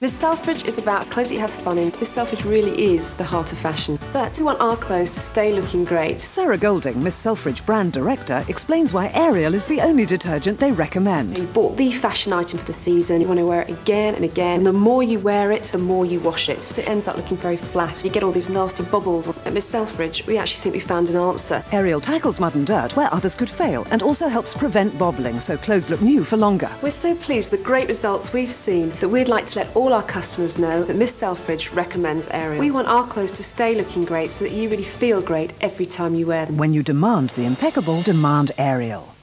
Miss Selfridge is about clothes that you have fun in. Miss Selfridge really is the heart of fashion. But we want our clothes to stay looking great. Sarah Golding, Miss Selfridge brand director, explains why Ariel is the only detergent they recommend. You bought the fashion item for the season. You want to wear it again and again. And the more you wear it, the more you wash it. So it ends up looking very flat. You get all these nasty bobbles. At Miss Selfridge, we actually think we found an answer. Ariel tackles mud and dirt where others could fail and also helps prevent bobbling so clothes look new for longer. We're so pleased with the great results we've seen that we'd like to let all our customers know that Miss Selfridge recommends Ariel. We want our clothes to stay looking great so that you really feel great every time you wear them. When you demand the impeccable, demand Ariel.